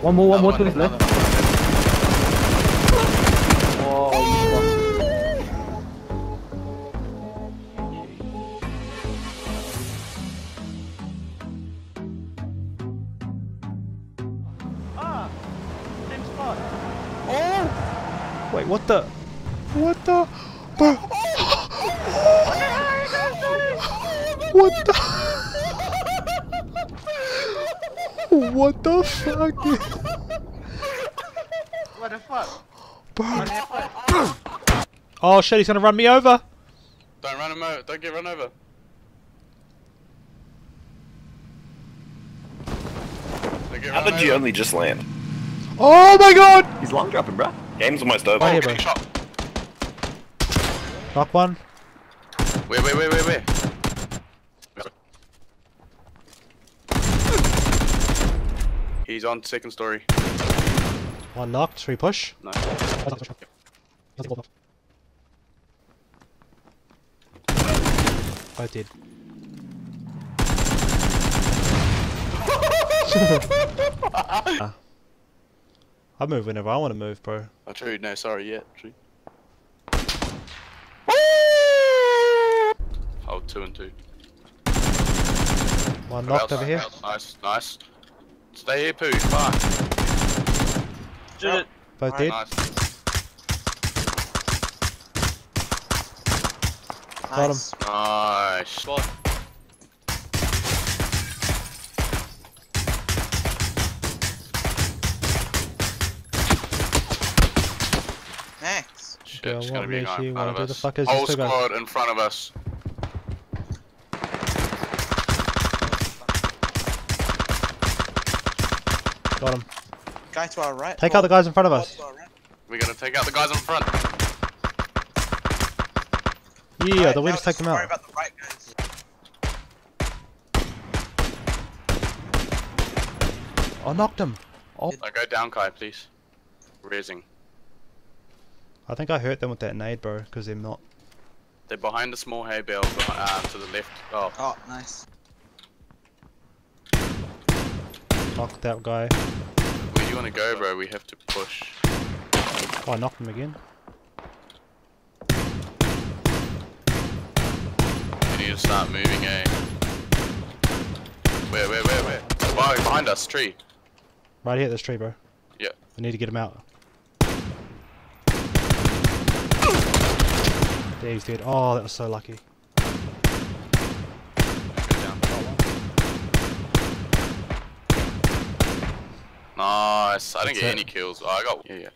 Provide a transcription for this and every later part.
One more, one more to Another his left. another Oh, Wait, what the? What the? Bro. what the? What the fuck? What the fuck? Bro. Oh shit, he's gonna run me over. Don't run him over. Don't get run over. Don't get How did you only just land? Oh my god! He's long dropping, bro. Game's almost over. Right here, Getting bro. shot. Knock one. Wait, wait, wait, wait, wait. He's on second story. One knocked. three push? No. I did. I move whenever I want to move, bro. Oh, true. No, sorry. Yeah, true. Hold two and two. One knocked over here. outside. Nice, nice. Stay here, poo. Fuck. Shoot it. Both Right, dead. nice. Got him. Nice. Nice. Squad. Max. Shit, Girl, it's gonna be a makes guy in front of do the us. Whole this two guys? squad in front of us. Got him. Guy to our right. Take out the guys in front of us. to our right. We gotta take out the guys in front. Yeah, Right, the way now to take them worry out. about the right guys. I knocked him. Oh. Now go down, Kai, please. Raising. I think I hurt them with that nade, bro, because they're not. They're behind the small hay bale uh, to the left. Oh, Oh, nice. Knocked that guy. where do you wanna go, bro? We have to push. Oh, I knocked him again. We need to start moving, eh? Where, where, where, where? Oh, behind us, tree. Right here at this tree, bro. Yeah. I need to get him out. He's dead. Oh, that was so lucky. Go down. Nice. I didn't That's get it. any kills. Oh, I got. Yeah, yeah.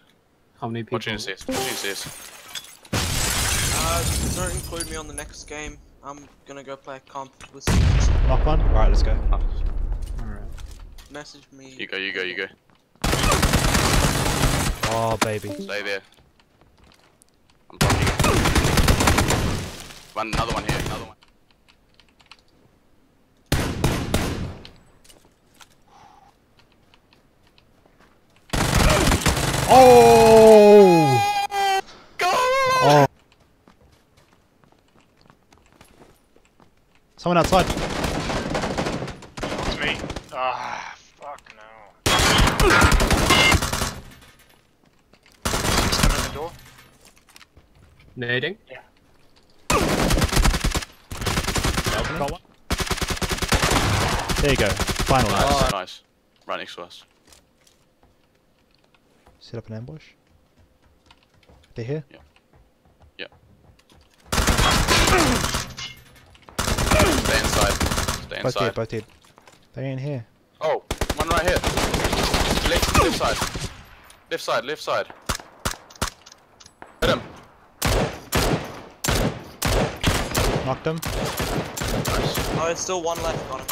How many people? Watching assist. Watching assist. Uh, don't include me on the next game. I'm gonna go play a comp with Knock one. Alright, let's go. Nice. Alright. Message me. You go, you go, you go. Oh, baby. Stay there. I'm blocking. One, another one here. Another one. Oh! Oh. Someone outside. It's me. Ah, fuck no. Step in the door. Nading? Yeah. There you go. Final Nice, round. nice. Right next to us. Set up an ambush. They're here. Stay inside. Stay inside. Both dead, both dead. They ain't here. Oh, one right here. Left, left side. Left side, left side. Hit him. Knocked him. Nice. Oh, it's still one left on him.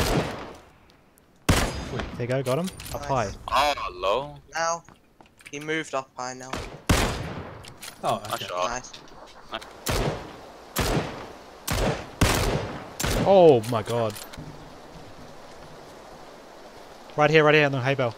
There you go, got him. Up Nice. high. Oh, low. Now, he moved up high now. Oh, Nice okay. shot. Nice. Oh my god. Right here, right here on the hay bale.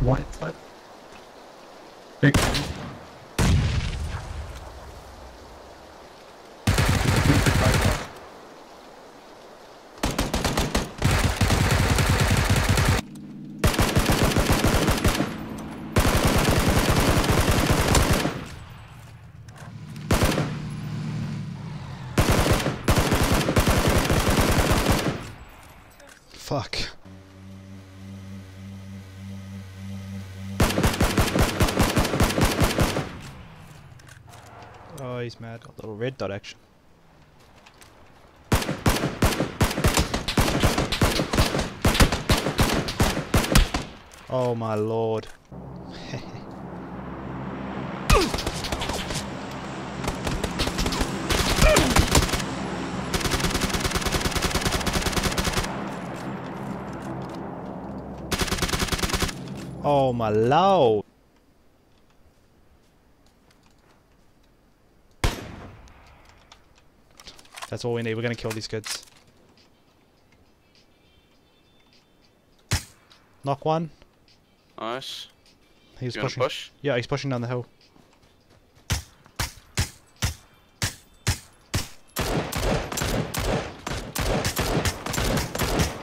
What? What? Big. Fuck. Oh, he's mad. A little red dot action. Oh my lord. Oh my lord. That's all we need. We're gonna kill these kids. Knock one. Nice. He's You pushing. push? Yeah, he's pushing down the hill.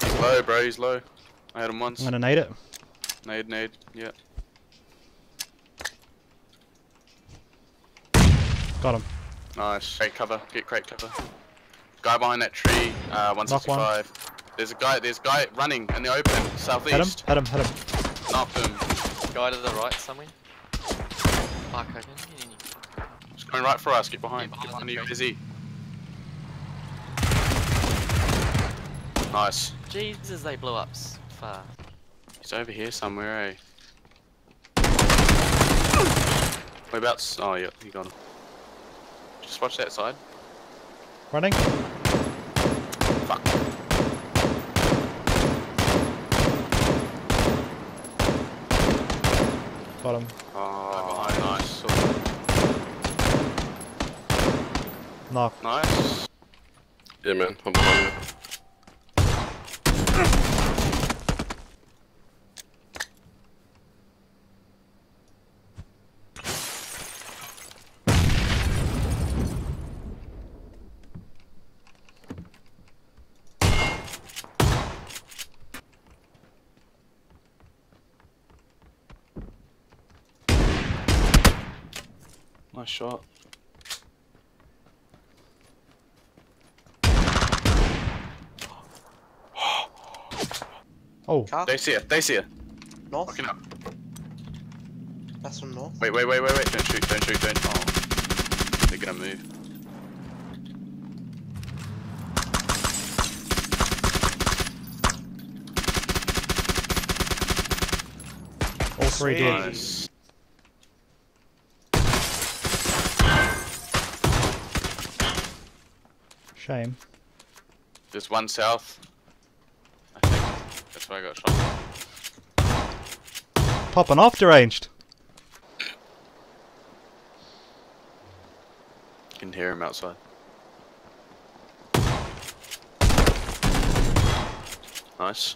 He's low, bro. He's low. I had him once. I'm gonna nade it. Nade, nade. Yeah. Got him. Nice. Great cover. Get great cover. Guy behind that tree. Uh, 165. There's a guy. There's a guy running in the open Hit him. southeast. Hit him. Hit him. Knocked him. Guy to the right somewhere. Fuck, I didn't get any. He's coming right for us. Get behind. Yeah, Get behind behind the you. tree. Is he? Nice. Jesus, they blew up s- far. He's over here somewhere, eh? Whereabouts? Oh, yeah, you got him. Just watch that side. Running. Fuck. Got him. Oh, nice. Knock. Nice. Yeah, man. I'm behind you. Nice shot. Oh, Car? They see it. They see it. North? Fucking up. That's from north. Wait, wait, wait, wait, wait. Don't shoot, don't shoot, don't. Oh. They're gonna move. all three dead. Nice. Shame. There's one south. I think. That's where I got shot. Popping off deranged. You can hear him outside. Nice.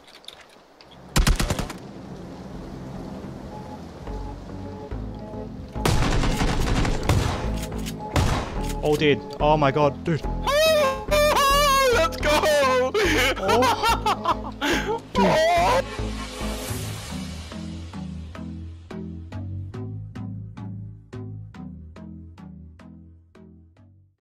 All dead. Oh my god, dude. 哈哈哈哈！哦。